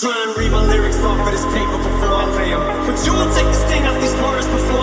try and read my lyrics off of this paper before I lay 'em. But you will take the sting out these words before